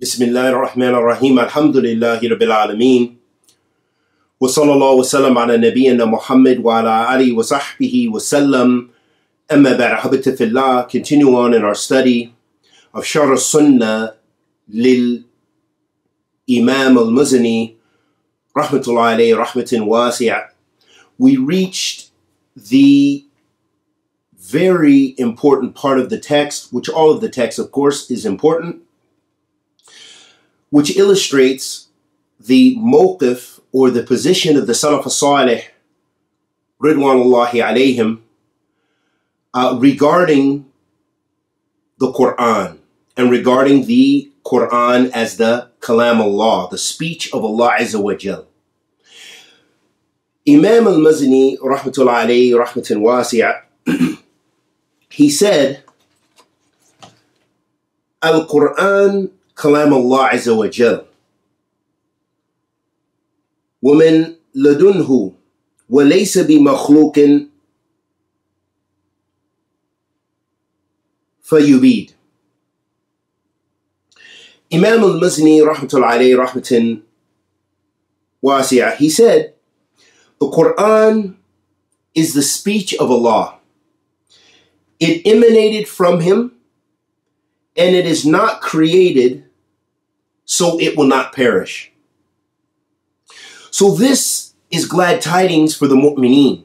بسم الله الرحمن الرحيم الحمد لله رب العالمين وصلى الله وسلم على نبينا محمد وعلى آله وصحبه وسلم أما بعد حبت في الله continue on in our study of شرح السنة للإمام المزني رحمة الله عليه رحمة واسعة we reached the very important part of the text, which all of the text, of course, is important, which illustrates the mawqif or the position of the Salaf Salih, Ridwanullahi alayhim, uh, regarding the Quran and regarding the Quran as the Kalam Allah, the speech of Allah Azza wa Jal. Imam al-Muzani, rahmatullah alayhi, rahmatan wasi'ah, he said, Al-Quran كلام الله عز وجل ومن لدنه وليس بمخلوق فيبيد Imam al-Muzani الله عليه rahmatin wasi'ah he said the Quran is the speech of Allah. It emanated from him and it is not created, so it will not perish. So, this is glad tidings for the mu'mineen.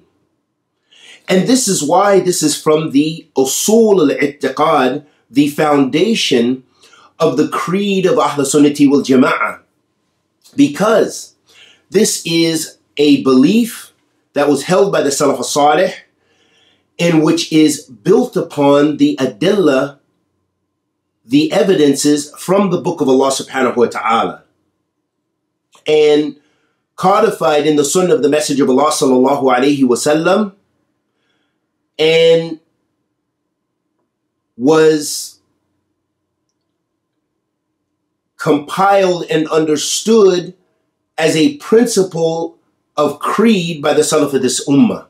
And this is why this is from the usul al i'tiqad, the foundation of the creed of Ahl Sunnati wal Jama'ah. Because this is a belief that was held by the Salaf Salih and which is built upon the adillah, the evidences from the book of Allah subhanahu wa ta'ala. And codified in the sunnah of the Messenger of Allah sallallahu alayhi wasallam and was compiled and understood as a principle of creed by the Salaf of this ummah.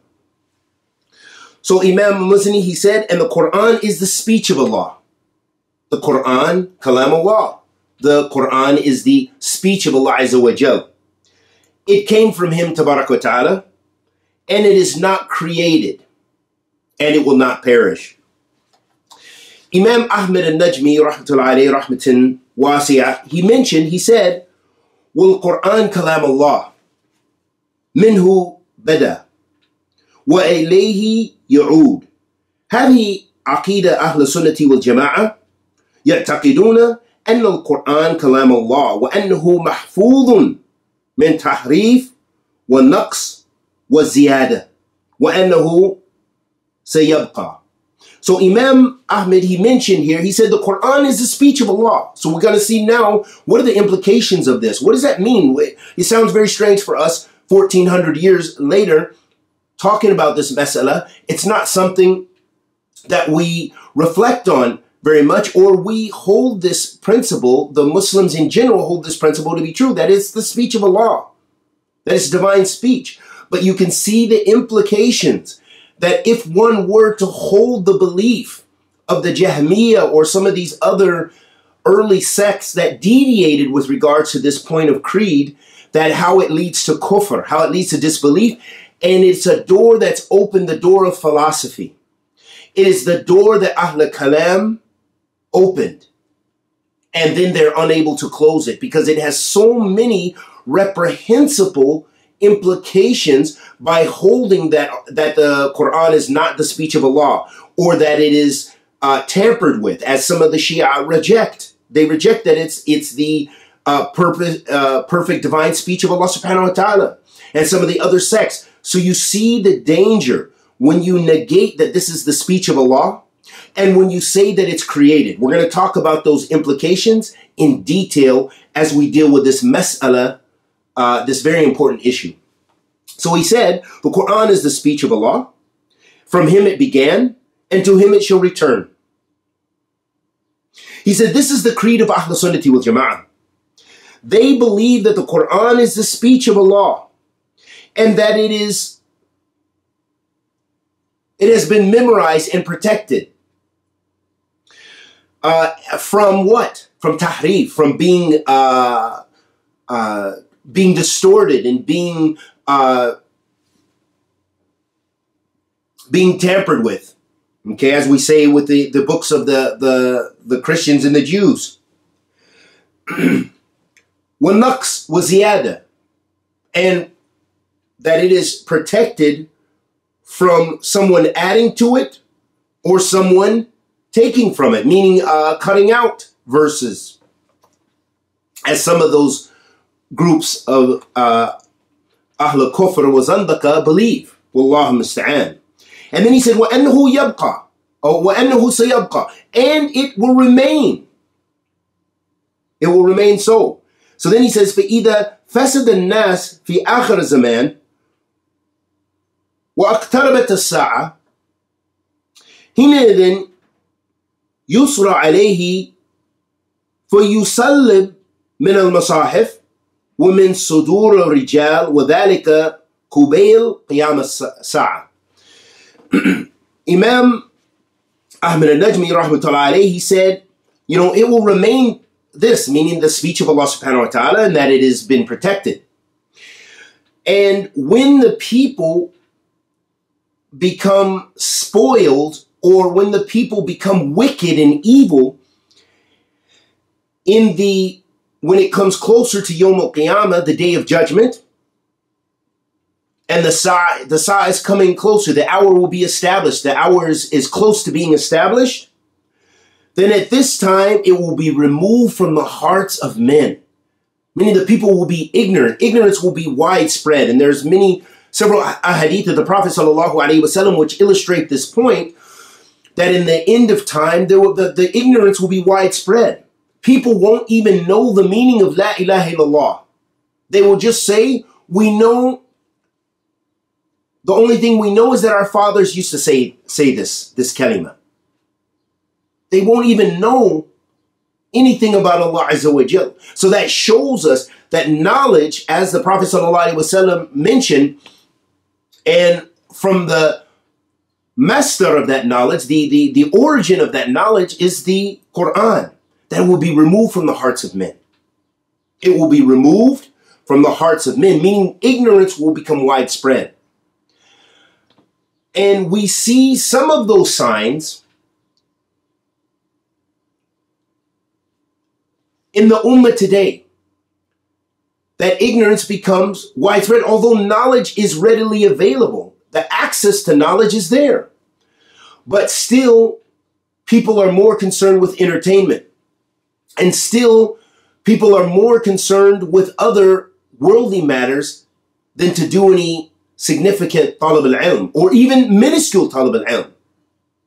So Imam Muzani, he said, and the Quran is the speech of Allah. The Quran, Kalam Allah. The Quran is the speech of Allah Azza wa Jal. It came from Him, Tabarak wa Ta'ala, and it is not created, and it will not perish. Imam Ahmed al-Najmi, rahmatullahi rahmatin he mentioned, he said, "Will Quran kalam Allah, minhu bada, wa ilayhi ya'ud." Have he aqidah ahl sunnati wal jama'ah? يعتقدون أن القرآن كلام الله وأنه محفوظ من تحريف والنقص والزيادة وأنه سيبقى So Imam Ahmed, he mentioned here, he said the Quran is the speech of Allah. So we're going to see now, what are the implications of this? What does that mean? It sounds very strange for us 1400 years later, talking about this mas'ala, it's not something that we reflect on very much, or we hold this principle, the Muslims in general hold this principle to be true, that it's the speech of Allah, that it's divine speech. But you can see the implications that if one were to hold the belief of the Jahmiyyah or some of these other early sects that deviated with regards to this point of creed, that how it leads to kufr, how it leads to disbelief, and it's a door that's opened the door of philosophy. It is the door that Ahl Kalam opened, and then they're unable to close it because it has so many reprehensible implications by holding that that the Quran is not the speech of Allah or that it is uh, tampered with, as some of the Shia reject. They reject that it's it's the uh, perfect, uh, perfect divine speech of Allah subhanahu wa ta'ala and some of the other sects. So you see the danger when you negate that this is the speech of Allah and when you say that it's created. We're going to talk about those implications in detail as we deal with this mas'ala, uh, this very important issue. So he said, the Quran is the speech of Allah. From him it began, and to him it shall return. He said, this is the creed of Ahl Sunnati wal Jama'ah. They believe that the Quran is the speech of Allah and that it is it has been memorized and protected. Uh, from what? From tahrif, from being uh, uh, being distorted and being uh, being tampered with. Okay, as we say with the, the books of the, the, the Christians and the Jews. Wanaks was ziyada, and that it is protected from someone adding to it or someone taking from it, meaning uh, cutting out verses, as some of those groups of uh, Ahl Kufr wa Zandaka believe. Wallahu musta'an. And then he said, وَأَنَّهُ يَبْقَى or وَأَنَّهُ سَيَبْقَى And it will remain. It will remain so. So then he says, فَإِذَا فَسَدَ النَّاسِ فِي آخر الزمان واقتربت الساعة حينئذ يسرى عليه فيسلب من المصاحف ومن صدور الرجال وذلك قبيل قيام الساعة Imam Ahmed al-Najmi rahmatullah alayhi, he said, you know, it will remain this, meaning the speech of Allah subhanahu wa ta'ala, and that it has been protected. And when the people become spoiled or when the people become wicked and evil in the when it comes closer to Yom Qiyamah, the day of judgment, and the Sa the Sa is coming closer, the hour will be established, the hour is, is close to being established, then at this time it will be removed from the hearts of men. Meaning the people will be ignorant. Ignorance will be widespread. And there's many several ahadith of the Prophet sallallahu alaihi wasallam which illustrate this point that in the end of time, there will, the, the ignorance will be widespread. People won't even know the meaning of La ilaha illallah. They will just say, we know, the only thing we know is that our fathers used to say, say this, this kalima. They won't even know anything about Allah Azza wa Jal. So that shows us that knowledge, as the Prophet ﷺ mentioned, and from the master of that knowledge, the, the, the origin of that knowledge is the Quran that will be removed from the hearts of men. It will be removed from the hearts of men, meaning ignorance will become widespread. And we see some of those signs in the Ummah today that ignorance becomes widespread, although knowledge is readily available. The access to knowledge is there. But still, people are more concerned with entertainment. And still, people are more concerned with other worldly matters than to do any significant talib al-ilm or even minuscule talib al-ilm.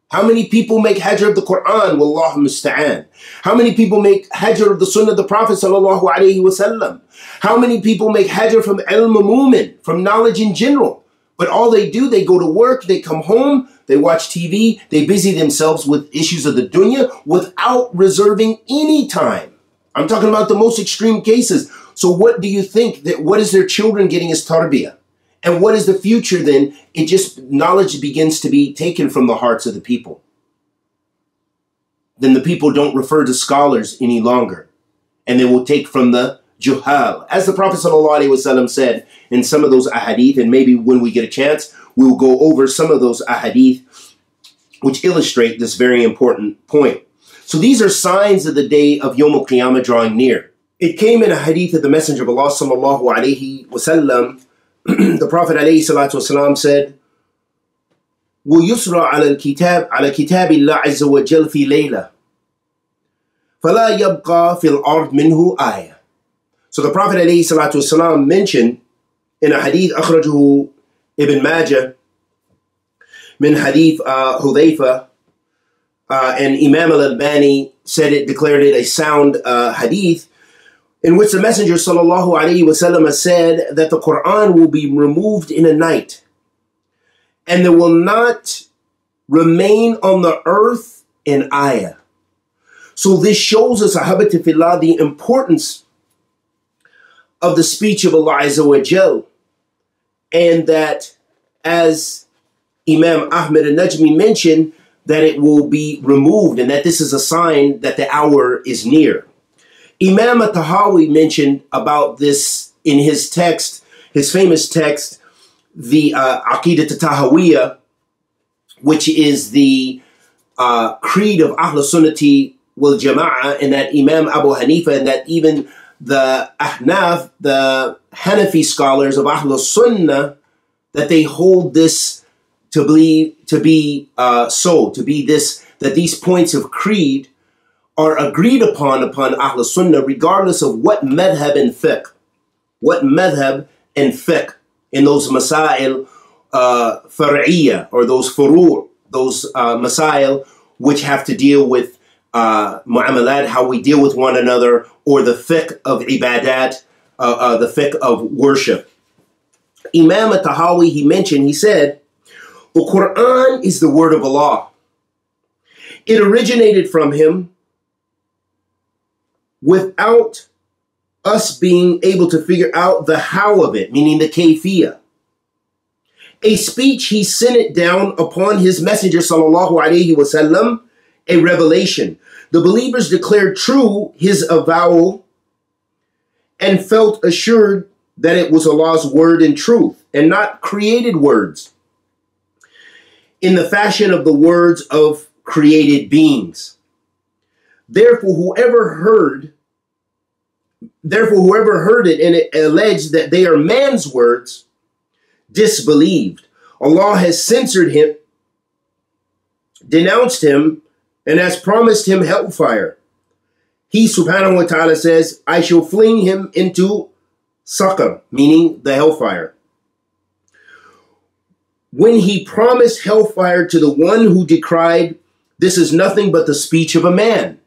How many people make hajr of the Quran? Wallahu musta'an. How many people make hajr of the sunnah of the Prophet sallallahu alaihi wasallam? How many people make hajr from ilm mu'min, from knowledge in general? But all they do, they go to work, they come home, they watch TV, they busy themselves with issues of the dunya without reserving any time. I'm talking about the most extreme cases. So what do you think that what is their children getting as tarbiyah? And what is the future then? It just, knowledge begins to be taken from the hearts of the people. Then the people don't refer to scholars any longer. And they will take from the juhal. As the Prophet ﷺ said in some of those ahadith, and maybe when we get a chance, we will go over some of those ahadith which illustrate this very important point. So these are signs of the day of Yom Qiyamah drawing near. It came in a hadith of the Messenger of Allah sallallahu alaihi wasallam the Prophet والسلام, said, ويسرى على الكتاب على كتاب الله عز وجل في ليلة فلا يبقى في الأرض منه آية So the Prophet والسلام, mentioned in a hadith أخرجه Ibn Majah من hadith uh, Hudayfa uh, and Imam al-Albani said it, declared it a sound uh, hadith in which the Messenger sallallahu alaihi wasallam said that the Quran will be removed in a night, and there will not remain on the earth an ayah. So this shows us, ahabatifillah, the importance of the speech of Azza wa Jal, and that as Imam Ahmed al-Najmi mentioned, that it will be removed and that this is a sign that the hour is near. Imam Tahawi mentioned about this in his text, his famous text, the uh, Aqidah Tahawiyah, which is the uh, creed of Ahl Sunnati wal Jama'ah, and that Imam Abu Hanifa, and that even the Ahnaf, the Hanafi scholars of Ahl Sunnah, that they hold this to be to be uh, so, to be this that these points of creed are agreed upon upon Ahl Sunnah, regardless of what madhab and fiqh, what madhab and fiqh in those masail uh, far'iyya, or those furu', those uh, masail which have to deal with uh, mu'amalat, how we deal with one another, or the fiqh of ibadat, uh, uh, the fiqh of worship. Imam at Tahawi, he mentioned, he said, the Quran is the word of Allah. It originated from him without us being able to figure out the how of it, meaning the kayfiyah. A speech, he sent it down upon his messenger, sallallahu alaihi wasallam, a revelation. The believers declared true his avowal and felt assured that it was Allah's word and truth and not created words in the fashion of the words of created beings. Therefore, whoever heard, therefore, whoever heard it and it alleged that they are man's words, disbelieved. Allah has censored him, denounced him, and has promised him hellfire. He subhanahu wa ta'ala says, I shall fling him into saqar, meaning the hellfire. When he promised hellfire to the one who decried, this is nothing but the speech of a man.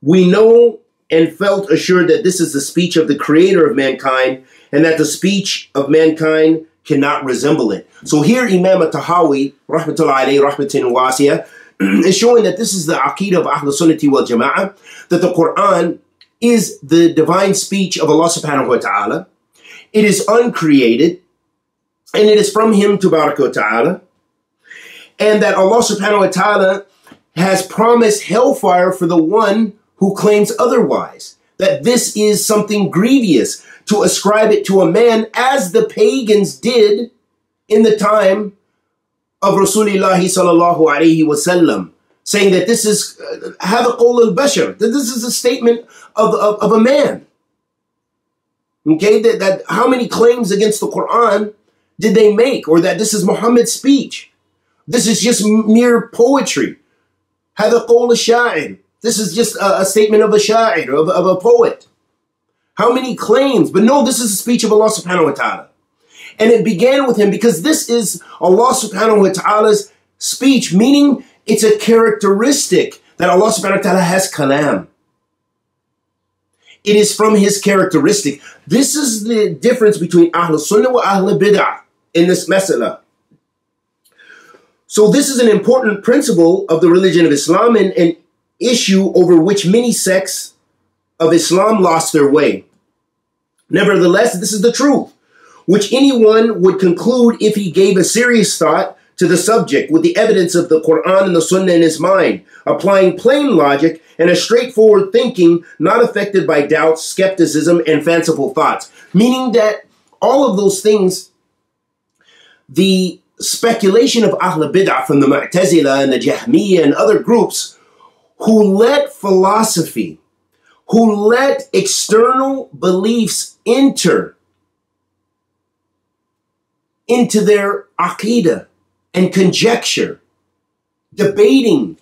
We know and felt assured that this is the speech of the creator of mankind and that the speech of mankind cannot resemble it. So here Imam Tahawi, rahmatullahi rahmatin is showing that this is the aqidah of Ahl Sunnati wal Jama'ah, that the Quran is the divine speech of Allah subhanahu wa ta'ala. It is uncreated, and it is from Him to wa ta'ala. And that Allah subhanahu wa ta'ala has promised hellfire for the one who claims otherwise. That this is something grievous to ascribe it to a man as the pagans did in the time of Rasulullah sallallahu wasallam, saying that this is uh, hadaqul al bashar, that this is a statement of, of, of a man. Okay, that, that how many claims against the Quran did they make, or that this is Muhammad's speech? This is just mere poetry. Hadaqul al sha'ir. This is just a, a statement of a sha'ir, of, of a poet. How many claims? But no, this is the speech of Allah subhanahu wa ta'ala. And it began with him because this is Allah subhanahu wa ta'ala's speech, meaning it's a characteristic that Allah subhanahu wa ta'ala has kalam. It is from his characteristic. This is the difference between Ahl Sunnah wa Ahl Bid'ah in this masala. So this is an important principle of the religion of Islam and, an issue over which many sects of Islam lost their way. Nevertheless, this is the truth, which anyone would conclude if he gave a serious thought to the subject with the evidence of the Quran and the Sunnah in his mind, applying plain logic and a straightforward thinking not affected by doubts, skepticism, and fanciful thoughts. Meaning that all of those things, the speculation of Ahl Bid'ah from the Mu'tazila and the Jahmiyyah and other groups who let philosophy, who let external beliefs enter into their aqidah and conjecture, debating,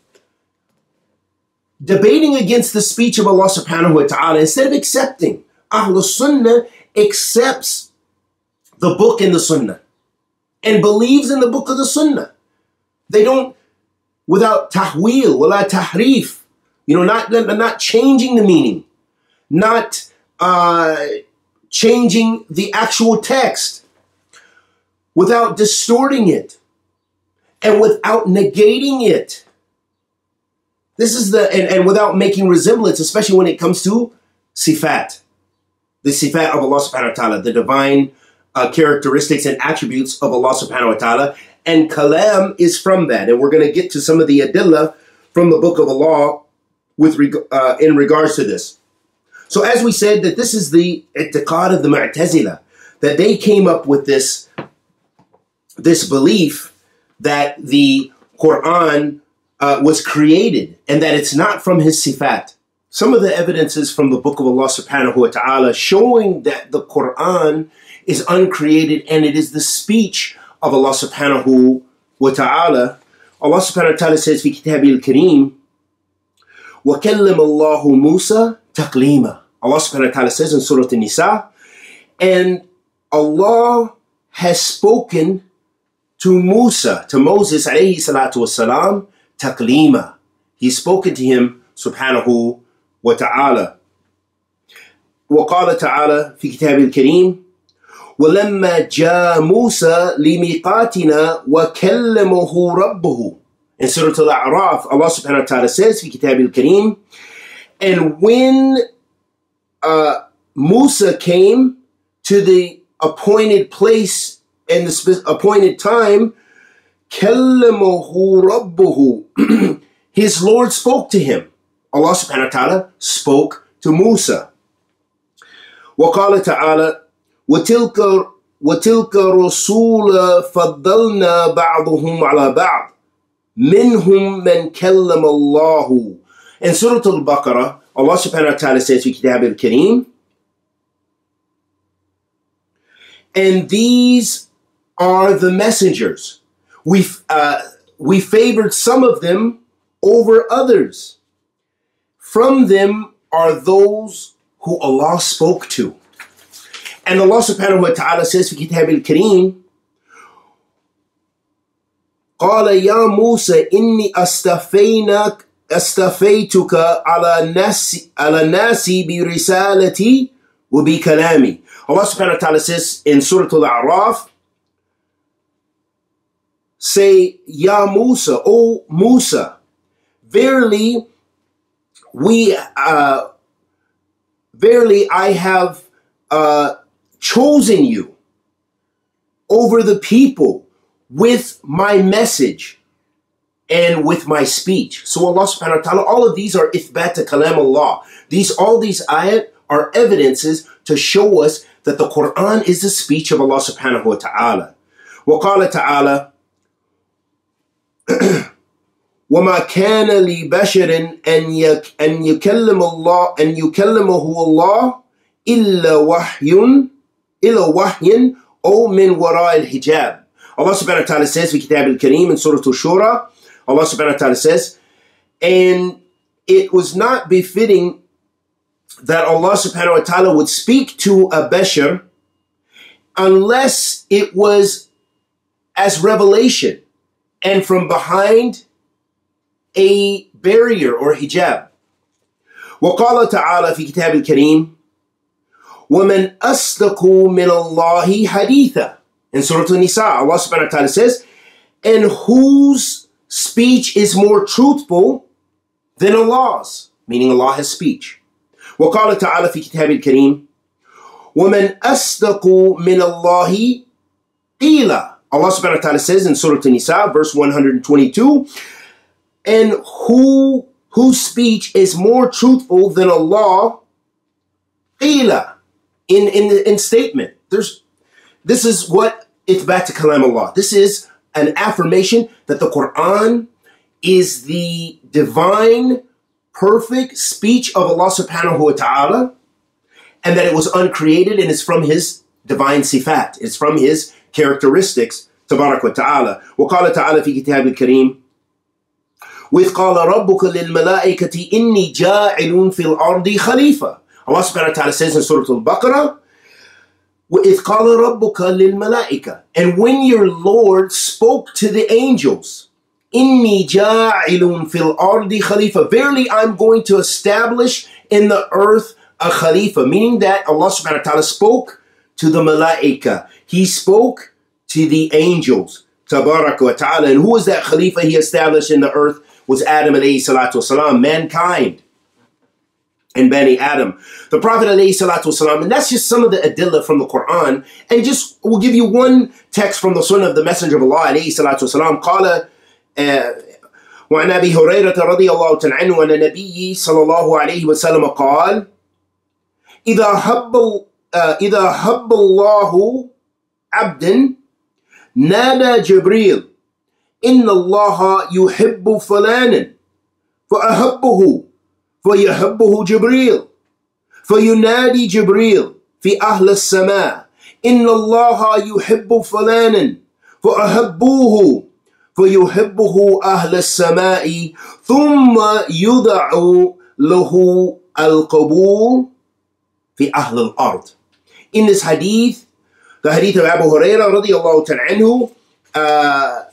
debating against the speech of Allah subhanahu wa ta'ala instead of accepting. Ahl Sunnah accepts the book in the Sunnah and believes in the book of the Sunnah. They don't without tahwil, wala tahrif. You know, not, not changing the meaning, not uh, changing the actual text, without distorting it, and without negating it. This is the, and, and without making resemblance, especially when it comes to sifat, the sifat of Allah subhanahu wa ta'ala, the divine uh, characteristics and attributes of Allah subhanahu wa ta'ala, And kalam is from that. And we're going to get to some of the adillah from the book of Allah with reg- uh, in regards to this. So as we said that this is the i'tiqad of the Mu'tazila, that they came up with this, this belief that the Quran uh, was created and that it's not from his sifat. Some of the evidences from the book of Allah subhanahu wa ta'ala showing that the Quran is uncreated and it is the speech of Allah subhanahu wa ta'ala. Allah subhanahu wa ta'ala says, في كتابه الكريم, وَكَلَّمَ اللَّهُ مُوسَى تَقْلِيمًا Allah subhanahu wa ta'ala says in Surah An-Nisa, and Allah has spoken to Musa, to Moses alayhi salatu wasalam, taklima. He's spoken to him subhanahu wa ta'ala. وقال تعالى في كتابه الكريم ولما جاء موسى لميقاتنا وكلمه ربه in Surah Al-A'raf Allah subhanahu wa ta'ala says في كتابه الكريم and when uh, Musa came to the appointed place and the spe- appointed time, His Lord spoke to him. Allah subhanahu wa ta'ala spoke to Musa. وقال تعالى وتلك وتلك رسول فضلنا بعضهم على بعض منهم من كلم الله In Surah Al-Baqarah, Allah subhanahu wa ta'ala says في كتاب الكريم And these are the messengers. We, uh, we favored some of them over others. From them are those who Allah spoke to. And Allah subhanahu wa ta'ala says في كتاب الكريم قال يا موسى إني أستفينك استفيتك على الناس على الناس برسالتي وبكلامي. Allah subhanahu wa ta'ala says in Surah Al-A'raf, say, Ya Musa, O Musa, verily we, uh, verily I have uh, chosen you over the people with my message and with my speech. So Allah subhanahu wa ta'ala, all of these are ithbat kalam Allah. These, all these ayat are evidences to show us that the Quran is the speech of Allah subhanahu wa ta'ala. وقال تعالى وما كان لبشر أن يك أن يكلم الله أن يكلمه الله إلا وحي إلا وحي أو من وراء الحجاب. Allah subhanahu wa ta'ala says في كتاب الكريم in Surah Al-Shura, Allah subhanahu wa ta'ala says, and it was not befitting that Allah subhanahu wa ta'ala would speak to a Bashar unless it was as revelation and from behind a barrier or hijab. وقال تعالى في كتاب الكريم ومن أصدق من الله حديثا in Surah An-Nisa Allah subhanahu wa ta'ala says and whose speech is more truthful than Allah's meaning Allah has speech وقال تعالى في كتاب الكريم ومن أصدق من الله قيل Allah subhanahu wa ta'ala says in Surah An-Nisa verse 122 and who whose speech is more truthful than Allah qila in in in statement there's this is what it's back to kalam Allah this is an affirmation that the Quran is the divine perfect speech of Allah subhanahu wa ta'ala and that it was uncreated and it's from his divine sifat it's from his characteristics تبارك وتعالى وقال تعالى في كتاب الكريم وإذ قال ربك للملائكة إني جاعل في الأرض خليفة Allah subhanahu wa ta'ala says in Surah Al-Baqarah وإذ قال ربك للملائكة and when your Lord spoke to the angels إني جاعل في الأرض خليفة verily I'm going to establish in the earth a khalifa meaning that Allah subhanahu wa ta'ala spoke to the malaika he spoke to the angels tabarak wa ta'ala and who was that khalifa he established in the earth was Adam alayhi salatu wasalam mankind and Bani Adam. The Prophet والسلام, and that's just some of the adillah from the Quran. And just we'll give you one text from the Sunnah of the Messenger of Allah عليه الصلاة والسلام قال وعن أبي هريرة رضي الله تعالى عنه أن النبي صلى الله عليه وسلم قال إذا هب إذا هب الله عبدا نادى جبريل إن الله يحب فلانا فأحبه فيحبه جبريل. فينادي جبريل في أهل السماء إن الله يحب فلانا فأحبوه فيحبه أهل السماء ثم يدع له القبول في أهل الأرض. Hadith, the hadith of Abu Hurairah radiallahu ta'ala anhu, uh,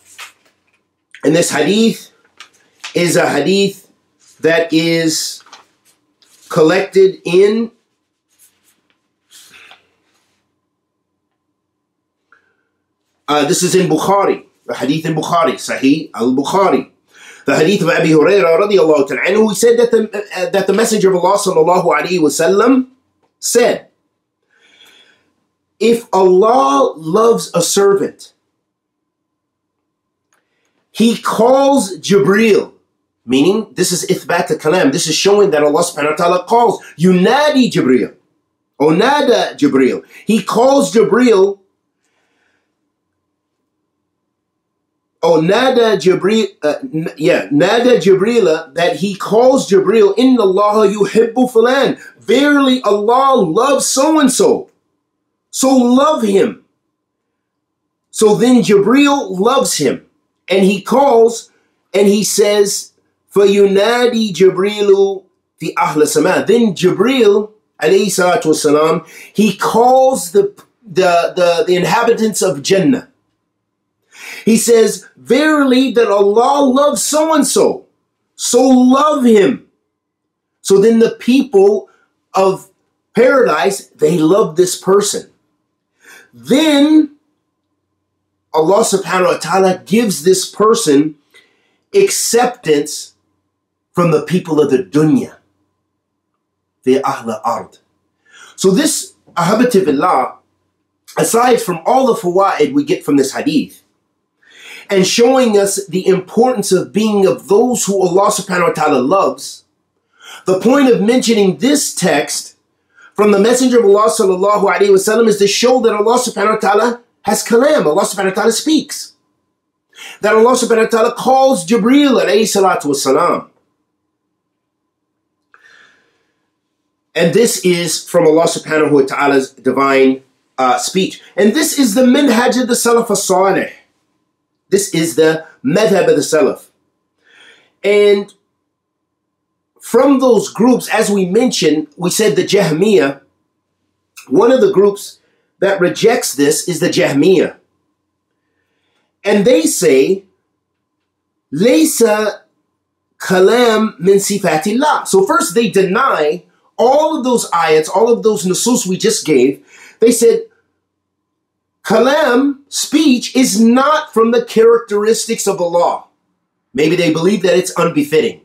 in this hadith is a hadith that is collected in uh, this is in Bukhari, the hadith in Bukhari, Sahih al-Bukhari. The hadith of Abi Hurairah radiallahu ta'ala anhu, he said that the, uh, that the Messenger of Allah sallallahu alayhi wasallam said, if Allah loves a servant, he calls Jibril Meaning, this is ithbat al kalam. This is showing that Allah subhanahu wa ta'ala calls. Yunadi Jibreel. Onada Jibreel. He calls Jibreel. Oh, nada Jibreel, uh, yeah, nada Jibreel, that he calls Jibreel, inna Allah yuhibbu fulan. Verily, Allah loves so and so. So love him. So then Jibreel loves him. And he calls and he says, فَيُنَادِي جِبْرِيلُ the أهل السماء. Then Jibril, alayhi salatu wasalam, he calls the, the, the, the inhabitants of Jannah. He says, Verily that Allah loves so and so. So love him. So then the people of paradise, they love this person. Then Allah subhanahu wa ta'ala gives this person acceptance from the people of the dunya. The Ahl Ard. So this Ahabativullah, aside from all the fawaid we get from this hadith, and showing us the importance of being of those who Allah subhanahu wa ta'ala loves, the point of mentioning this text from the Messenger of Allah sallallahu alayhi wasallam is to show that Allah subhanahu wa ta'ala has kalam, Allah subhanahu wa ta'ala speaks. That Allah subhanahu wa ta'ala calls Jibreel alayhi salatu wasalam. And this is from Allah subhanahu wa ta'ala's divine uh, speech. And this is the minhaj of the Salaf as-Salih. This is the madhab of the Salaf. And from those groups, as we mentioned, we said the Jahmiyyah, one of the groups that rejects this is the Jahmiyyah. And they say, Laysa kalam min sifatillah. So first they deny all of those ayats, all of those nusus we just gave, they said, kalam, speech, is not from the characteristics of Allah. Maybe they believe that it's unbefitting,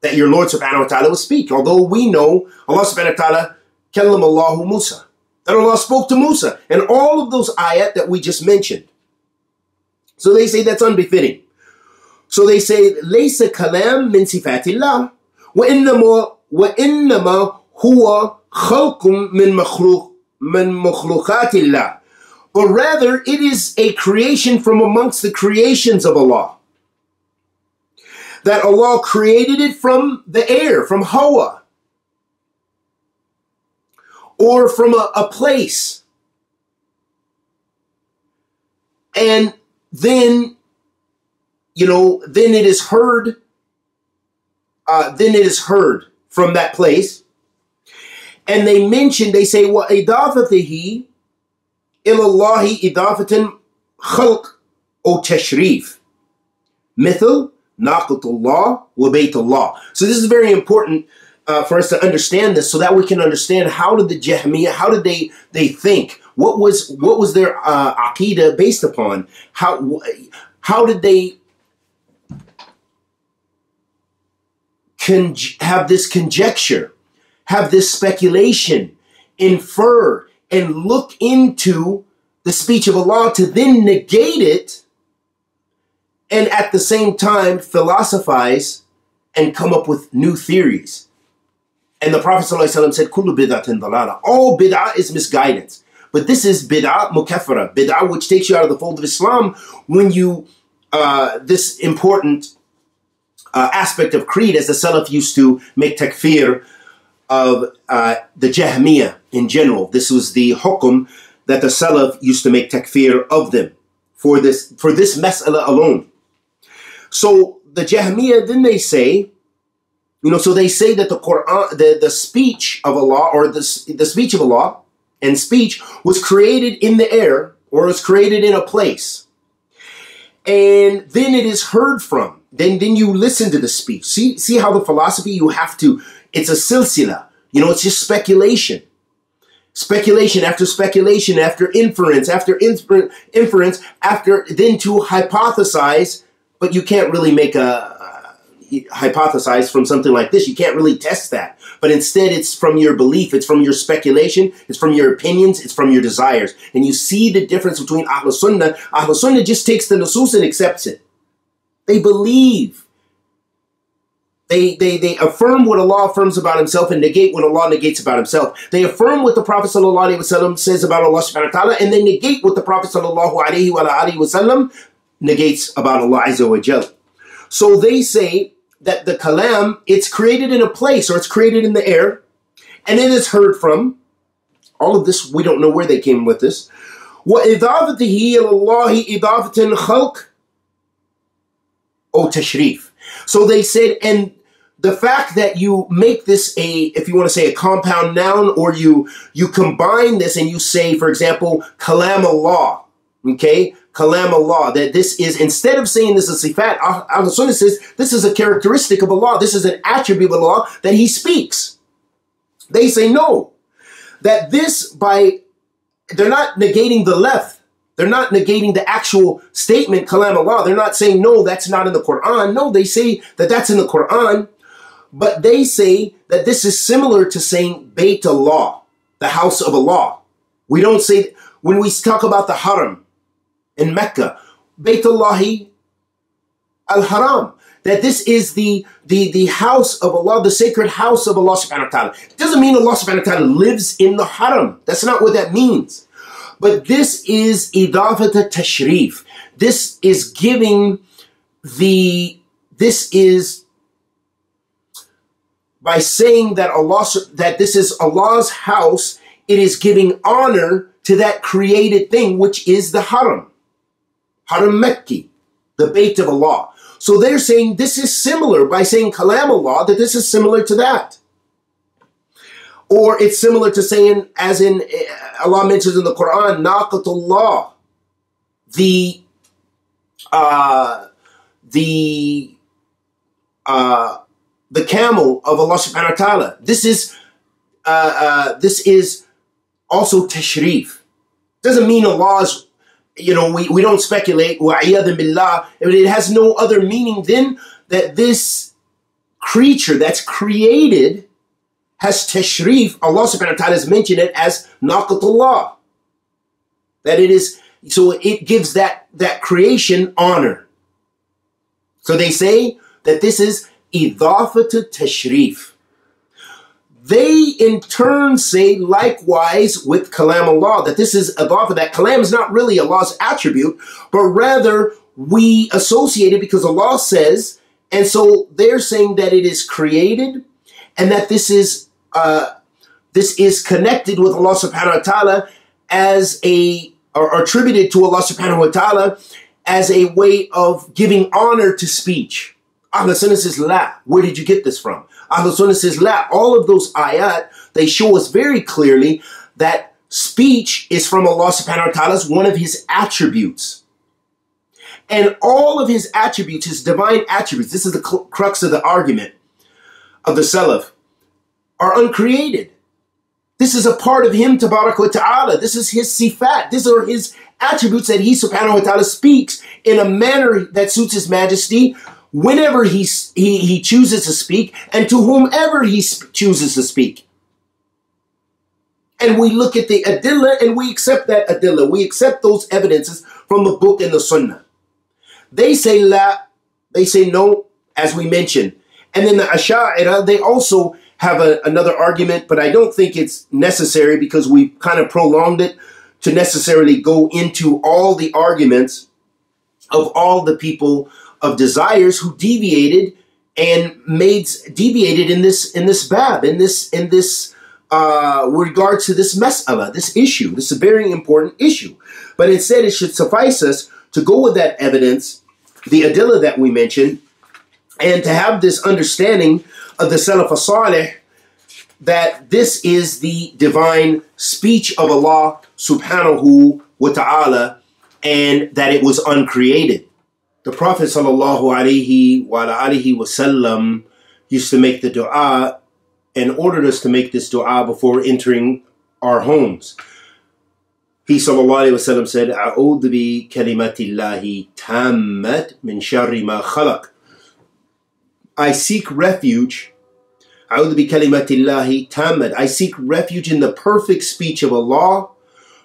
that your Lord subhanahu wa ta'ala will speak. Although we know Allah subhanahu wa ta'ala, kallam Allahu Musa, that Allah spoke to Musa, and all of those ayat that we just mentioned. So they say that's unbefitting. So they say, ليس كلام من صفات الله وإنما وإنما huwa min min but rather it is a creation from amongst the creations of Allah. That Allah created it from the air from Hawa. Or from a, a place. And then you know then it is heard uh, then it is heard from that place. And they mention, they say, wa idafatihi ilallahi idafatan khalq o tashrif. Mithil, naqatullah wa baytullah. So this is very important uh, for us to understand this so that we can understand how did the Jahmiyyah, how did they, they think? What was, what was their uh, aqidah based upon? How, how did they have this conjecture have this speculation, infer, and look into the speech of Allah to then negate it and at the same time philosophize and come up with new theories. And the Prophet ﷺ said, Kullu bid'atin dalala. All bid'ah is misguidance. But this is bid'ah mukaffara, bid'ah which takes you out of the fold of Islam when you, uh, this important uh, aspect of creed, as the Salaf used to make takfir of uh, the Jahmiyyah in general. This was the hukum that the Salaf used to make takfir of them for this, for this mas'ala alone. So the Jahmiyyah, then they say, you know, so they say that the Quran, the, the speech of Allah or the, the speech of Allah and speech was created in the air or was created in a place. And then it is heard from. Then, then you listen to the speech. See, see how the philosophy you have to, it's a silsila. You know, it's just speculation. Speculation after speculation, after inference, after infer- inference, after then to hypothesize but you can't really make a hypothesize from something like this. You can't really test that. But instead, it's from your belief, it's from your speculation, it's from your opinions, it's from your desires. And you see the difference between Ahl Sunnah. Ahl Sunnah just takes the Nusus and accepts it. They believe. They, they, they affirm what Allah affirms about himself and negate what Allah negates about himself. They affirm what the Prophet ﷺ says about Allah subhanahu wa ta'ala and they negate what the Prophet ﷺ negates about Allah Azza wa Jal. So they say that the kalam, it's created in a place or it's created in the air, and it is heard from. All of this, we don't know where they came with this. وَإِضَافَتِهِ إِلَى اللَّهِ إِضَافَةً خَلْقٍ Oh, tashrif. So they said, and the fact that you make this a, if you want to say a compound noun, or you you combine this and you say, for example, kalam Allah, okay, kalam Allah, that this is, instead of saying this is sifat, Al Sunnah says this is a characteristic of Allah, this is an attribute of Allah that He speaks. They say no, that this by, they're not negating the left. They're not negating the actual statement, kalam Allah. They're not saying, no, that's not in the Quran. No, they say that that's in the Quran. But they say that this is similar to saying Bayt Allah, the house of Allah. We don't say, when we talk about the haram, in Mecca, Baytullahi al-Haram. That this is the, the, the house of Allah, the sacred house of Allah subhanahu wa ta'ala. It doesn't mean Allah subhanahu wa ta'ala lives in the haram. That's not what that means. But this is idafata tashrif. This is giving the, this is by saying that Allah, that this is Allah's house, it is giving honor to that created thing, which is the haram. Haram Mekki, the Bayt of Allah. So they're saying this is similar by saying Kalam Allah, that this is similar to that. Or it's similar to saying, as in eh, Allah mentions in the Quran, Naqatullah, the uh, the uh, the camel of Allah subhanahu wa ta'ala. This is uh, uh, this is also tashrif. Doesn't mean Allah's you know, we, we don't speculate, billah, it has no other meaning than that this creature that's created has tashrif. Allah subhanahu wa ta'ala has mentioned it as naqatullah. That it is, so it gives that, that creation honor. So they say that this is idafatu tashrif. They in turn say likewise with Kalam Allah that this is Adafa, that Kalam is not really Allah's attribute, but rather we associate it because Allah says, and so they're saying that it is created and that this is uh, this is connected with Allah subhanahu wa ta'ala as a or attributed to Allah subhanahu wa ta'ala as a way of giving honor to speech. Ahl Sunnah says, La, where did you get this from? Ahl Sunnah says, La, all of those ayat, they show us very clearly that speech is from Allah subhanahu wa ta'ala, one of his attributes. And all of his attributes, his divine attributes, this is the crux of the argument of the Salaf, are uncreated. This is a part of him, tabarak wa ta'ala. This is his sifat. These are his attributes that he subhanahu wa ta'ala speaks in a manner that suits his majesty whenever he, he, he chooses to speak and to whomever he chooses to speak. And we look at the adillah and we accept that adillah. We accept those evidences from the book and the sunnah. They say la, they say no, as we mentioned. And then the Asha'ira, they also have a, another argument, but I don't think it's necessary because we kind of prolonged it to necessarily go into all the arguments of all the people of desires who deviated and made deviated in this in this bab in this in this uh, regards to this mas'ala, this issue. This is a very important issue. But instead, it should suffice us to go with that evidence, the adillah that we mentioned, and to have this understanding of the Salaf Salih that this is the divine speech of Allah subhanahu wa ta'ala and that it was uncreated. The Prophet sallallahu alaihi wasallam used to make the dua and ordered us to make this dua before entering our homes. He sallallahu alaihi wasallam said, "A'udhu bi kalimatillahi tammat min sharri ma khalaq." I seek refuge. A'udhu bi kalimatillahi tammat. I seek refuge in the perfect speech of Allah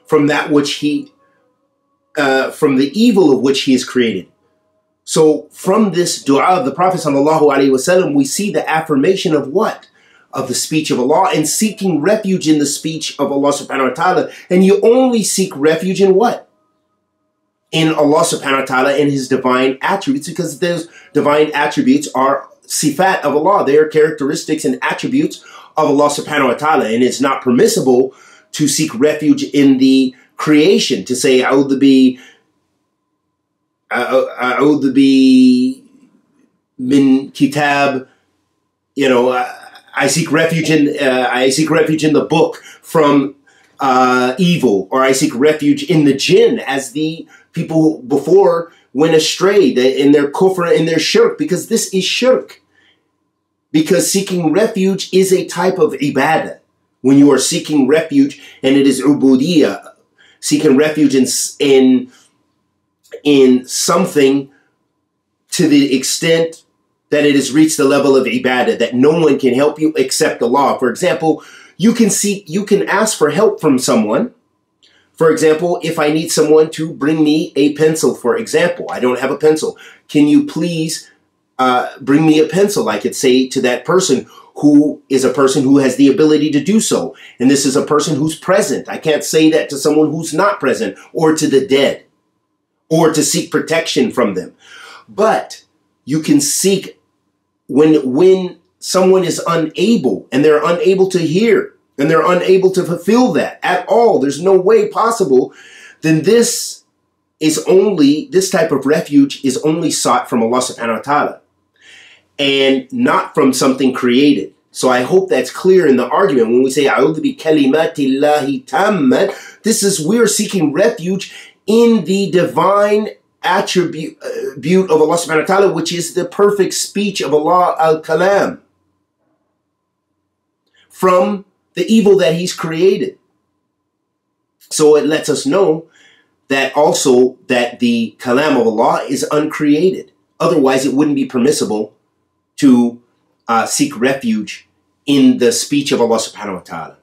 from that which He, uh, from the evil of which He has created. So, from this dua of the Prophet wasallam, we see the affirmation of what? of the speech of Allah and seeking refuge in the speech of Allah subhanahu wa ta'ala. And you only seek refuge in what? In Allah subhanahu wa ta'ala and His divine attributes because those divine attributes are sifat of Allah. They are characteristics and attributes of Allah subhanahu wa ta'ala. And it's not permissible to seek refuge in the creation, to say, A'udhu bi, A'udhu bi min kitab, you know, I seek refuge in uh, I seek refuge in the book from uh, evil, or I seek refuge in the jinn, as the people before went astray in their kufr, in their shirk, because this is shirk. Because seeking refuge is a type of ibadah. When you are seeking refuge, and it is ubudiyah, seeking refuge in in in something to the extent that it has reached the level of ibadah that no one can help you except Allah. For example, you can seek, you can ask for help from someone. For example, if I need someone to bring me a pencil, for example, I don't have a pencil. Can you please uh, bring me a pencil? I could say to that person who is a person who has the ability to do so. And this is a person who's present. I can't say that to someone who's not present or to the dead or to seek protection from them. But you can seek when when someone is unable and they're unable to hear and they're unable to fulfill that at all there's no way possible then this is only this type of refuge is only sought from Allah subhanahu wa ta'ala and not from something created so I hope that's clear in the argument when we say bi kalimatillahi tammat this is we're seeking refuge in the divine attribute uh, of Allah subhanahu wa ta'ala, which is the perfect speech of Allah al kalam from the evil that He's created. So it lets us know that also that the kalam of Allah is uncreated. Otherwise, it wouldn't be permissible to uh, seek refuge in the speech of Allah subhanahu wa ta'ala.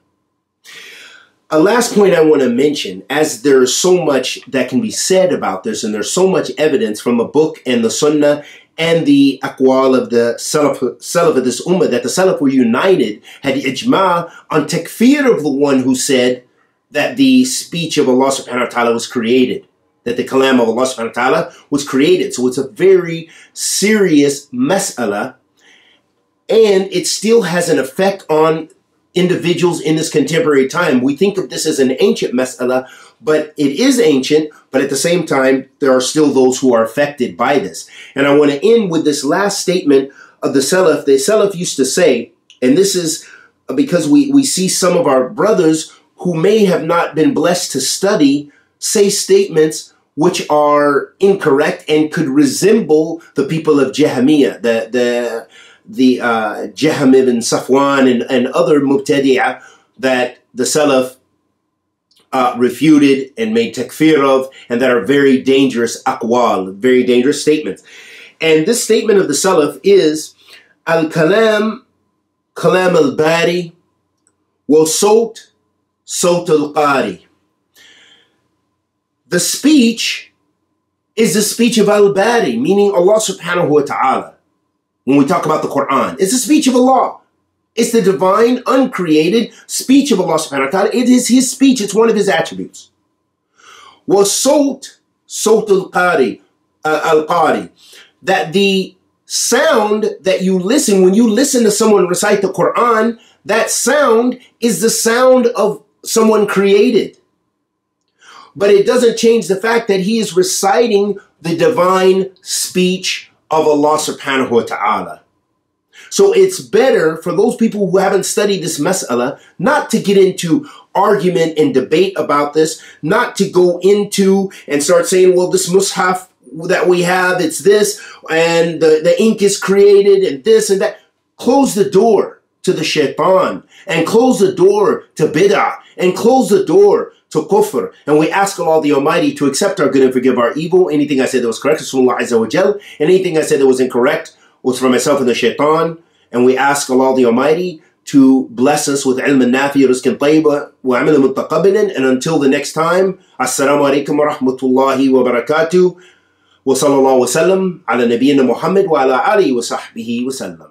A last point I want to mention, as there's so much that can be said about this, and there's so much evidence from the book and the sunnah and the aqwal of the salaf, salaf of this ummah, that the salaf were united, had ijma on takfir of the one who said that the speech of Allah subhanahu wa ta'ala was created, that the kalam of Allah subhanahu wa ta'ala was created. So it's a very serious mas'ala, and it still has an effect on individuals in this contemporary time. We think of this as an ancient mas'ala, but it is ancient, but at the same time, there are still those who are affected by this. And I want to end with this last statement of the Salaf. The Salaf used to say, and this is because we, we see some of our brothers who may have not been blessed to study say statements which are incorrect and could resemble the people of Jahamiyyah, the, the the uh, Jahm ibn Safwan and, and other Mubtadi'ah that the Salaf uh, refuted and made takfir of, and that are very dangerous aqwal, very dangerous statements. And this statement of the Salaf is al kalam, kalam al bari, wa sawt, Sawt al-Qari. The speech is the speech of al-Bari, meaning Allah subhanahu wa ta'ala. When we talk about the Quran, it's the speech of Allah. It's the divine, uncreated speech of Allah subhanahu wa ta'ala. It is His speech. It's one of His attributes. Was sawt, sawt al-Qari, uh, al-Qari, that the sound that you listen, when you listen to someone recite the Quran, that sound is the sound of someone created. But it doesn't change the fact that he is reciting the divine speech of Allah subhanahu wa ta'ala. So it's better for those people who haven't studied this mas'ala not to get into argument and debate about this, not to go into and start saying, well, this mushaf that we have, it's this, and the, the ink is created, and this and that. Close the door to the shaitan, and close the door to bid'ah, and close the door to kufr. And we ask Allah the Almighty to accept our good and forgive our evil. Anything I said that was correct, Rasulullah Azza wa Jal. Anything I said that was incorrect was from myself and the shaitan. And we ask Allah the Almighty to bless us with ilm nafi rizqan tayyiba wa amal mutaqabbalan and until the next time assalamu alaikum wa rahmatullahi wa barakatuh وصلى الله وسلم على نبينا محمد وعلى آله وصحبه وسلم